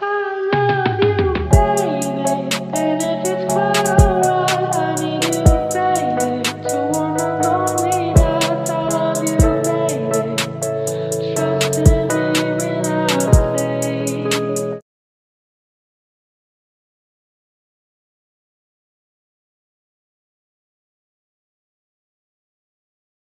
Ah.